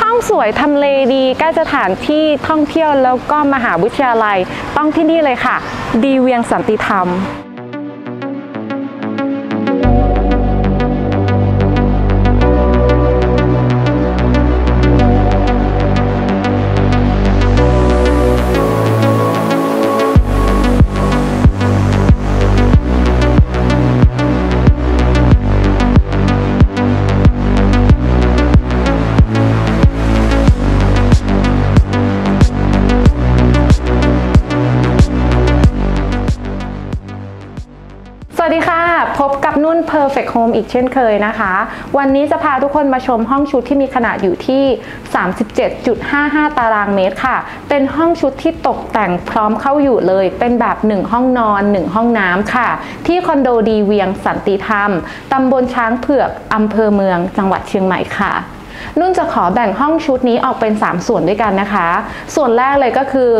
ห้องสวยทำเลดีใกล้สถานที่ท่องเที่ยวแล้วก็มหาวิทยาลัยต้องที่นี่เลยค่ะ ดีเวียงสันติธรรม Perfect Home อีกเช่นเคยนะคะ วันนี้จะพาทุกคนมาชมห้องชุดที่มีขนาดอยู่ที่ 37.55 ตารางเมตรค่ะ เป็นห้องชุดที่ตกแต่งพร้อมเข้าอยู่เลย เป็นแบบ 1 ห้องนอน 1 ห้องน้ำค่ะ ที่คอนโดดีเวียงสันติธรรมตำบลช้างเผือกอำเภอเมืองจังหวัดเชียงใหม่ค่ะ นุ่นจะขอแบ่งห้องชุดนี้ออกเป็น 3 ส่วนด้วยกันนะคะ ส่วนแรกเลยก็คือ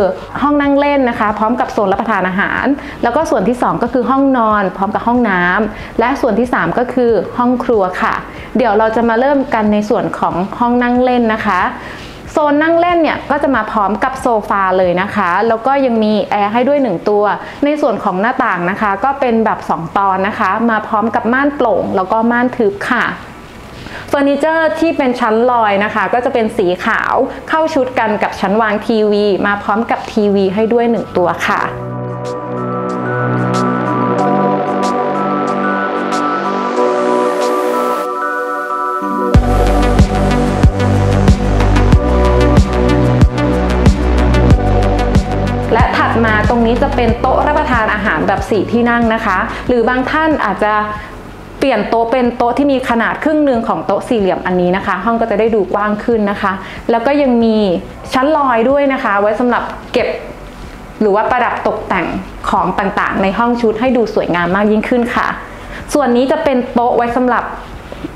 ห้องนั่งเล่นนะคะ พร้อมกับโซนรับประทานอาหาร แล้วก็ส่วนที่ 2 ก็คือห้องนอน พร้อมกับห้องน้ำและส่วนที่ 3 ก็คือห้องครัวค่ะ เดี๋ยวเราจะมาเริ่มกันในส่วนของห้องนั่งเล่นนะคะโซนนั่งเล่นเนี่ยก็จะมาพร้อมกับโซฟาเลยนะคะ แล้วก็ยังมีแอร์ให้ด้วย 1 ตัว ในส่วนของหน้าต่างนะคะ ก็เป็นแบบ 2 ตอนนะคะ มาพร้อมกับม่านโปร่ง แล้วก็ม่านทึบค่ะ เฟอร์นิเจอร์ที่เป็นชั้นลอยนะคะ ก็จะเป็นสีขาวเข้าชุดกันกับชั้นวางทีวี มาพร้อมกับทีวีให้ด้วย 1 ตัวค่ะและถัดมาตรงนี้จะเป็นโต๊ะรับประทานอาหารแบบ4ที่นั่งนะคะ หรือบางท่านอาจจะ เปลี่ยนโต๊ะเป็นโต๊ะที่มีขนาดครึ่งหนึ่งของโต๊ะสี่เหลี่ยมอันนี้นะคะ ห้องก็จะได้ดูกว้างขึ้นนะคะ แล้วก็ยังมีชั้นลอยด้วยนะคะ ไว้สำหรับเก็บหรือว่าประดับตกแต่งของต่างๆ ในห้องชุดให้ดูสวยงามมากยิ่งขึ้นค่ะ ส่วนนี้จะเป็นโต๊ะไว้สำหรับ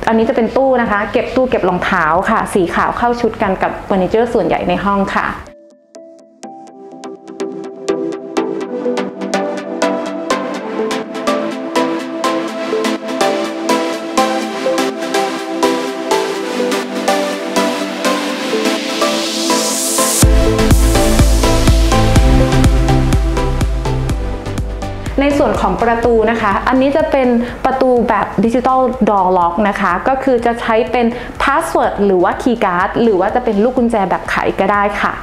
อันนี้จะเป็นตู้นะคะ เก็บตู้เก็บรองเท้าค่ะ สีขาวเข้าชุดกันกับเฟอร์นิเจอร์ส่วนใหญ่ในห้องค่ะ ในส่วนของประตูนะคะ อันนี้จะเป็นประตูแบบดิจิ t a ลดอ r ล็อกนะคะ ก็คือจะใช้เป็น password หรือว่าคีย์การ์ดหรือว่าจะเป็นลูกกุญแจแบบไขก็ได้ค่ะ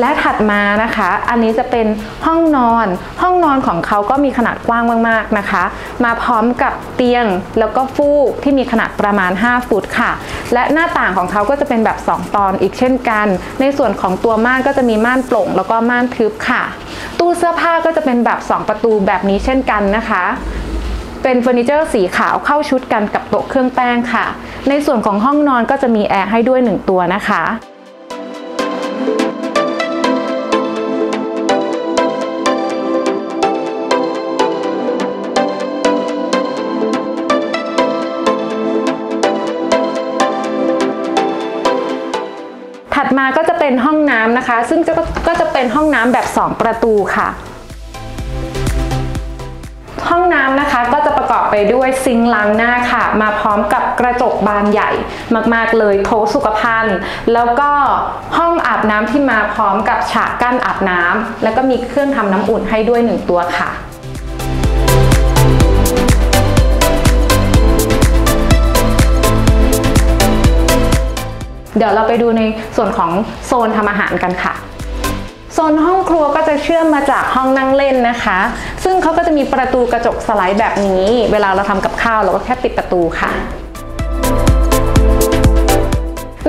และถัดมานะคะ อันนี้จะเป็นห้องนอน ห้องนอนของเขาก็มีขนาดกว้างมากๆนะคะ มาพร้อมกับเตียงแล้วก็ฟูกที่มีขนาดประมาณ 5 ฟุตค่ะ และหน้าต่างของเขาก็จะเป็นแบบ 2 ตอนอีกเช่นกัน ในส่วนของตัวม่านก็จะมีม่านโปร่ง แล้วก็ม่านทึบค่ะ ตู้เสื้อผ้าก็จะเป็นแบบ 2 ประตูแบบนี้เช่นกันนะคะเป็นเฟอร์นิเจอร์สีขาวเข้าชุดกันกับโต๊ะเครื่องแป้งค่ะ ในส่วนของห้องนอนก็จะมีแอร์ให้ด้วย 1 ตัวนะคะ มาก็จะเป็นห้องน้ำนะคะ ซึ่งก็จะเป็นห้องน้ำแบบ 2 ประตูค่ะ ห้องน้ำนะคะก็จะประกอบไปด้วยซิงล้างหน้าค่ะ มาพร้อมกับกระจกบานใหญ่มากๆเลยโถสุขภัณฑ์ แล้วก็ห้องอาบน้ำที่มาพร้อมกับฉากกั้นอาบน้ำแล้วก็มีเครื่องทำน้ำอุ่นให้ด้วย1ตัวค่ะ เดี๋ยวเราไปดูในส่วนของโซนทำอาหารกันค่ะโซนห้องครัวก็จะเชื่อมมาจากห้องนั่งเล่นนะคะ ซึ่งเขาก็จะมีประตูกระจกสไลด์แบบนี้ เวลาเราทำกับข้าวเราก็แค่ปิดประตูค่ะ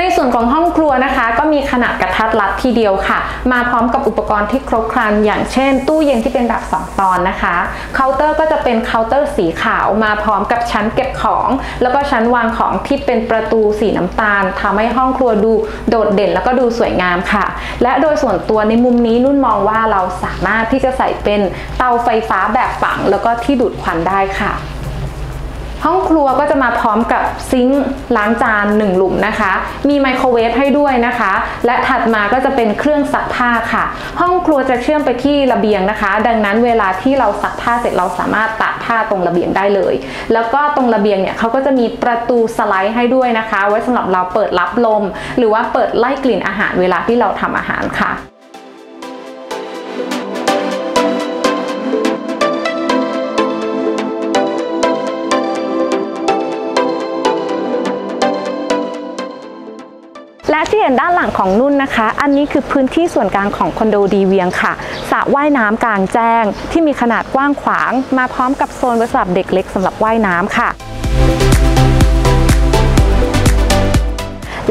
ในส่วนของห้องครัวนะคะ ก็มีขนาดกระทัดรัดทีเดียวค่ะ มาพร้อมกับอุปกรณ์ที่ครบครัน อย่างเช่น ตู้เย็นที่เป็นแบบ 2 ตอนนะคะเคาน์เตอร์ก็จะเป็นเคาน์เตอร์สีขาวมาพร้อมกับชั้นเก็บของ แล้วก็ชั้นวางของที่เป็นประตูสีน้ำตาลทำให้ห้องครัวดูโดดเด่นแล้วก็ดูสวยงามค่ะ และโดยส่วนตัวในมุมนี้นุ่นมองว่าเราสามารถที่จะใส่เป็นเตาไฟฟ้าแบบฝัง แล้วก็ที่ดูดควันได้ค่ะ ห้องครัวก็จะมาพร้อมกับซิงค์ล้างจานหนึ่งหลุมนะคะ มีไมโครเวฟให้ด้วยนะคะ และถัดมาก็จะเป็นเครื่องซักผ้าค่ะ ห้องครัวจะเชื่อมไปที่ระเบียงนะคะ ดังนั้นเวลาที่เราซักผ้าเสร็จเราสามารถตากผ้าตรงระเบียงได้เลย แล้วก็ตรงระเบียงเนี่ยเขาก็จะมีประตูสไลด์ให้ด้วยนะคะ ไว้สำหรับเราเปิดรับลม หรือว่าเปิดไล่กลิ่นอาหารเวลาที่เราทำอาหารค่ะ และที่เห็นด้านหลังของนุ่นนะคะ อันนี้คือพื้นที่ส่วนกลางของคอนโดดีเวียงค่ะสระว่ายน้ำกลางแจ้ง ที่มีขนาดกว้างขวาง มาพร้อมกับโซนไว้สำหรับเด็กเล็กสำหรับว่ายน้ำค่ะ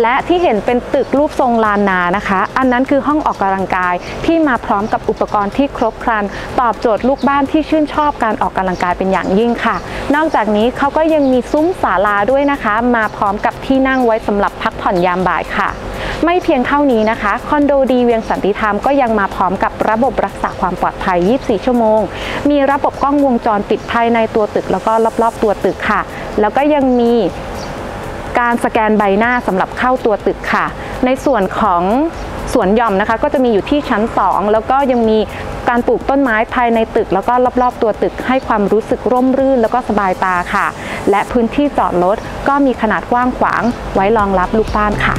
และที่เห็นเป็นตึกรูปทรงลานนานะคะ อันนั้นคือห้องออกกำลังกายที่มาพร้อมกับอุปกรณ์ที่ครบครัน ตอบโจทย์ลูกบ้านที่ชื่นชอบการออกกำลังกายเป็นอย่างยิ่งค่ะ นอกจากนี้เขาก็ยังมีซุ้มศาลาด้วยนะคะ มาพร้อมกับที่นั่งไว้สำหรับพักผ่อนยามบ่ายค่ะไม่เพียงเท่านี้นะคะ คอนโดดีเวียงสันติธรรมก็ยังมาพร้อมกับระบบรักษาความปลอดภัย 24 ชั่วโมง มีระบบกล้องวงจรปิดภายในตัวตึกแล้วก็รอบๆตัวตึกค่ะ แล้วก็ยังมี การสแกนใบหน้าสำหรับเข้าตัวตึกค่ะ ในส่วนของสวนหย่อมนะคะ ก็จะมีอยู่ที่ชั้น 2 แล้วก็ยังมีการปลูกต้นไม้ภายในตึก แล้วก็รอบๆตัวตึกให้ความรู้สึกร่มรื่น แล้วก็สบายตาค่ะ และพื้นที่จอดรถก็มีขนาดกว้างขวางไว้รองรับลูกบ้านค่ะ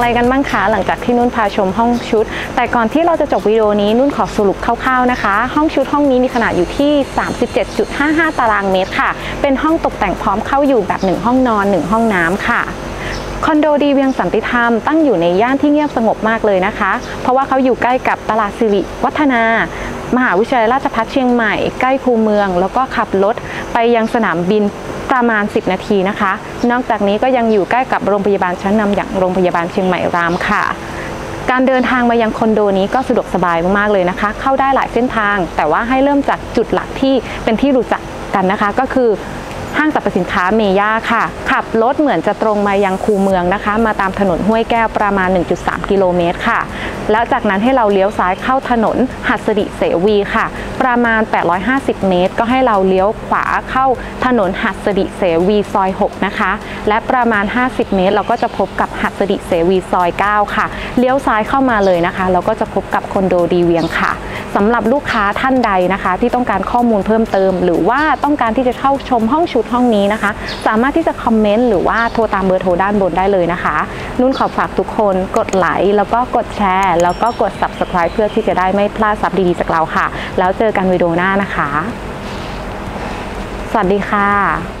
อย่างไรกันบ้างคะหลังจากที่นุ่นพาชมห้องชุด แต่ก่อนที่เราจะจบวิดีโอนี้นุ่นขอสรุปคร่าวๆนะคะ ห้องชุดห้องนี้มีขนาดอยู่ที่ 37.55 ตารางเมตรค่ะ เป็นห้องตกแต่งพร้อมเข้าอยู่แบบ 1 ห้องนอน 1 ห้องน้ำค่ะคอนโดดีเวียงสันติธรรมตั้งอยู่ในย่านที่เงียบสงบมากเลยนะคะ เพราะว่าเขาอยู่ใกล้กับตลาดสิริวัฒนา มหาวิทยาลัยราชภัฏเชียงใหม่ ใกล้คูเมือง แล้วก็ขับรถไปยังสนามบิน ประมาณ 10 นาทีนะคะ นอกจากนี้ก็ยังอยู่ใกล้กับโรงพยาบาลชั้นนำอย่างโรงพยาบาลเชียงใหม่รามค่ะ การเดินทางมายังคอนโดนี้ก็สะดวกสบายมากๆเลยนะคะ เข้าได้หลายเส้นทาง แต่ว่าให้เริ่มจากจุดหลักที่เป็นที่รู้จักกันนะคะ ก็คือ ห้างสรรพสินค้าเมย่าค่ะ ขับรถเหมือนจะตรงมายังคูเมืองนะคะ มาตามถนนห้วยแก้วประมาณ 1.3 กิโลเมตรค่ะ แล้วจากนั้นให้เราเลี้ยวซ้ายเข้าถนนหัสดิเสวีค่ะ ประมาณ 850 เมตร ก็ให้เราเลี้ยวขวาเข้าถนนหัสดิเสวีซอย 6 นะคะ และประมาณ 50 เมตร เราก็จะพบกับหัสดิเสวีซอย 9 ค่ะ เลี้ยวซ้ายเข้ามาเลยนะคะ เราก็จะพบกับคอนโดดีเวียงค่ะ สำหรับลูกค้าท่านใดนะคะ ที่ต้องการข้อมูลเพิ่มเติม หรือว่าต้องการที่จะเข้าชมห้องชุดห้องนี้นะคะ สามารถที่จะคอมเมนต์หรือว่าโทรตามเบอร์โทรด้านบนได้เลยนะคะนุ่นขอฝากทุกคนกดไลค์แล้วก็กดแชร์ แล้วก็กด subscribe เพื่อที่จะได้ไม่พลาดซับดีๆจากเราค่ะ แล้วเจอกันวิดีโอหน้านะคะ สวัสดีค่ะ